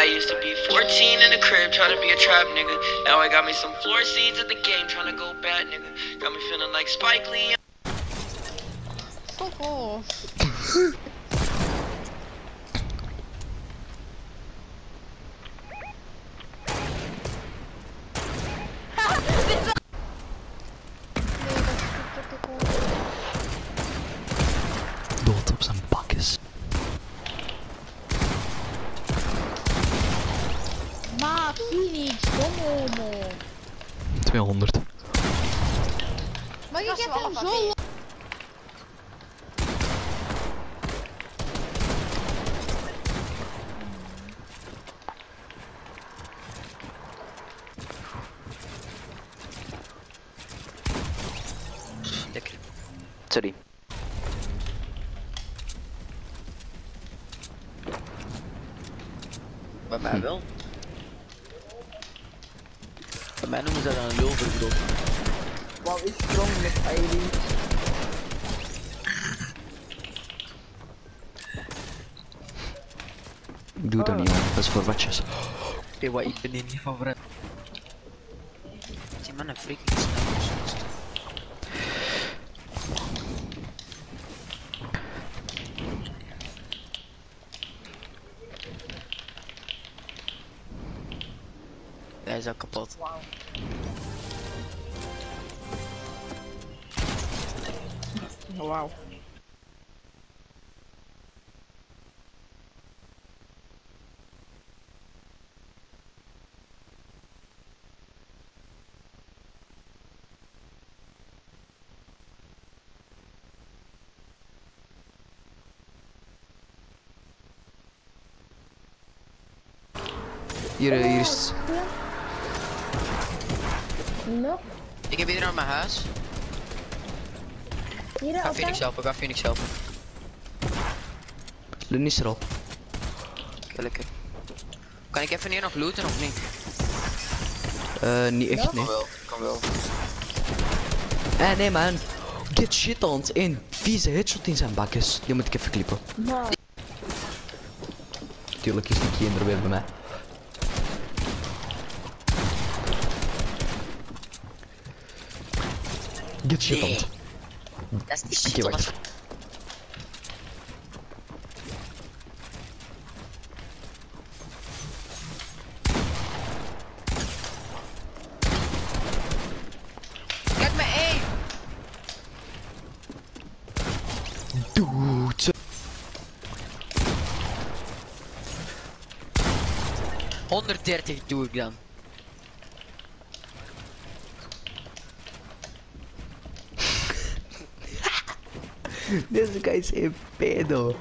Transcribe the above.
I used to be 14 in the crib trying to be a trap nigga. Now I got me some floor seeds at the game trying to go bad nigga. Got me feeling like Spike Lee. Oh, Fuck off. Ma, Phoenix, domme homo. 200. Maar je hebt hem zo. Sorry. Bij mij wel. Bij mij noemen ze dat een lulvergrot. Wat is strong met Eileen? Doe dat niet, man. Dat is voor watjes. Oké, wat ik ben hier niet van vooruit. Die man een freaking snel Hij is al kapot. Wauw. Hier, eh, hier is... Nog? Ik heb iedereen aan mijn huis. Hier Ga op Phoenix helpen, ga Phoenix helpen. Lun is er al. Lekker. Kan ik even hier nog looten of niet? Eh, niet echt, nee. Kan wel, kan wel. Eh, nee, man. Get shit on. Eén vieze headshot in zijn bakjes. Die moet ik even klippen. Maar, Tuurlijk is die kinder weer bij mij. Get shit on. Dat is shit. wacht. Kijk me één! Dude. 130 doe ik dan. Deze guy is een pedo.